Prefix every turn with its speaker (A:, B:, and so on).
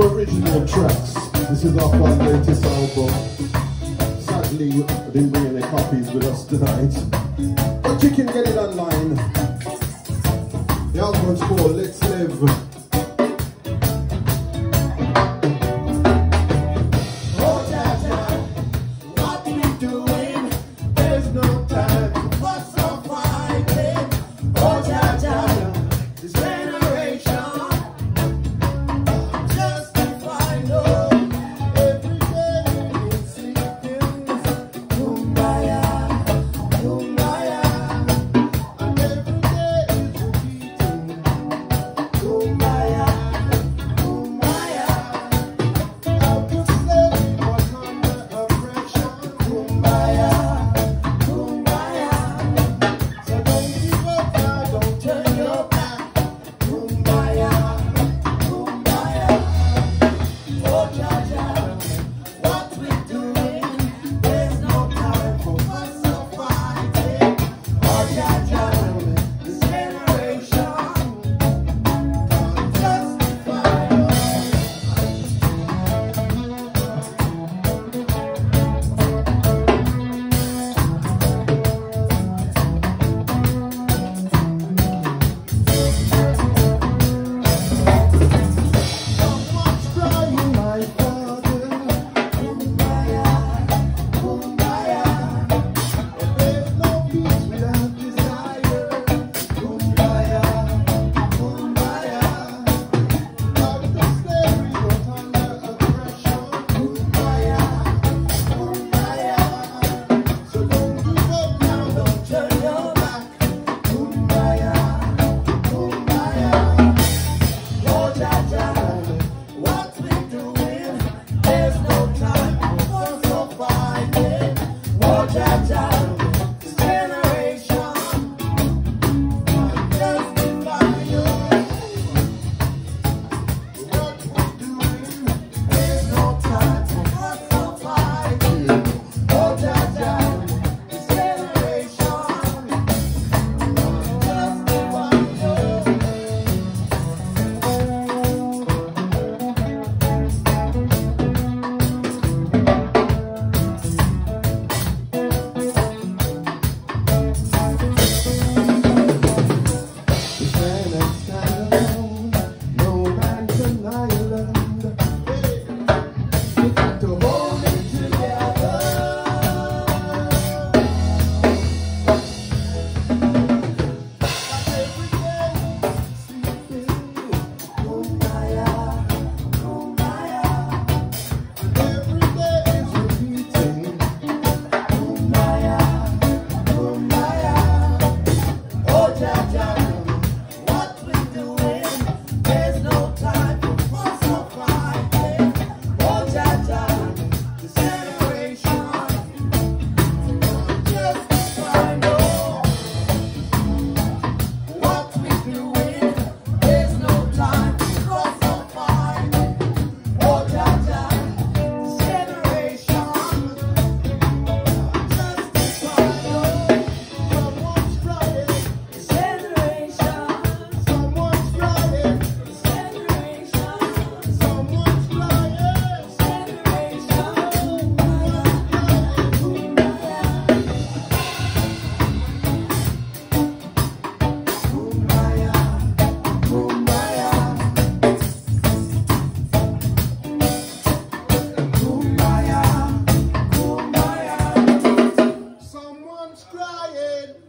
A: original tracks. This is off our latest album. Sadly, we didn't bring any copies with us tonight, but you can get it online. The album's called Let's Live. child. crying.